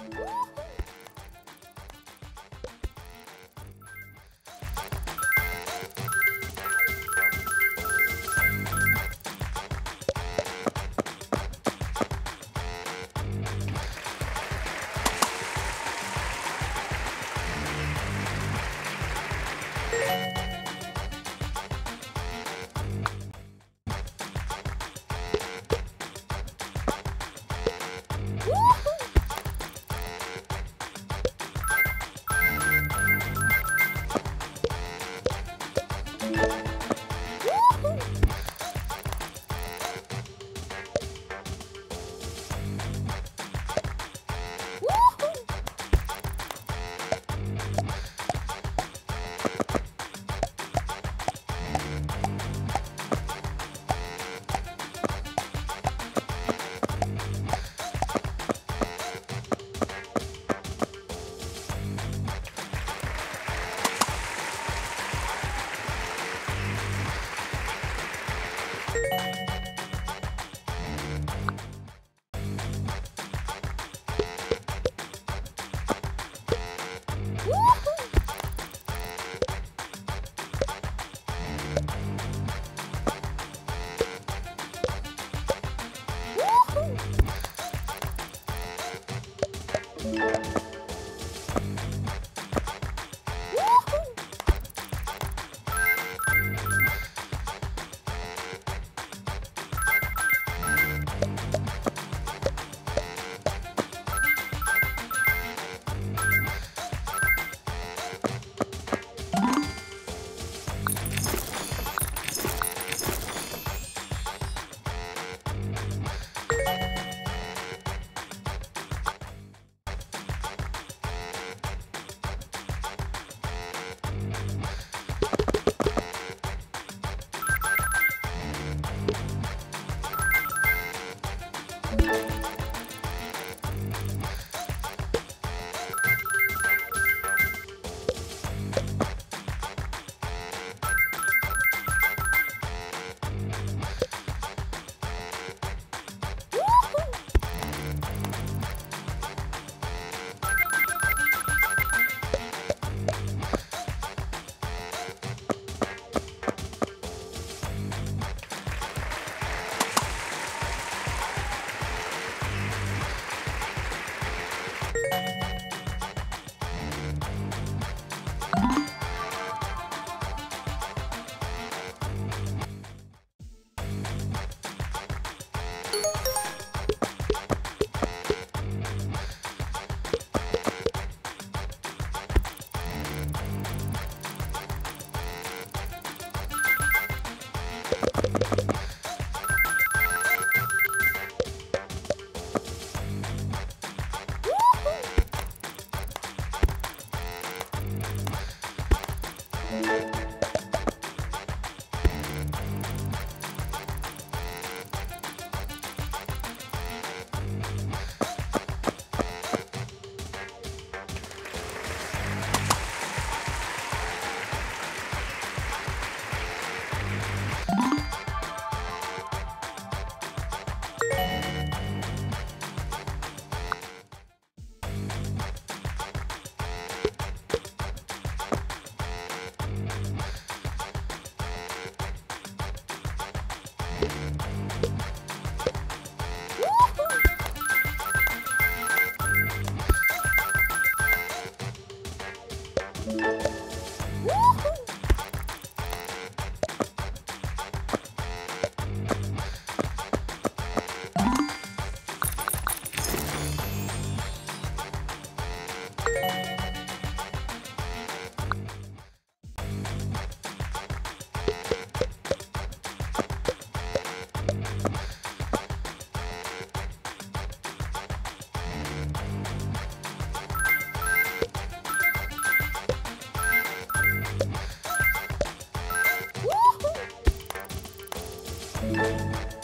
오! Woohoo! Música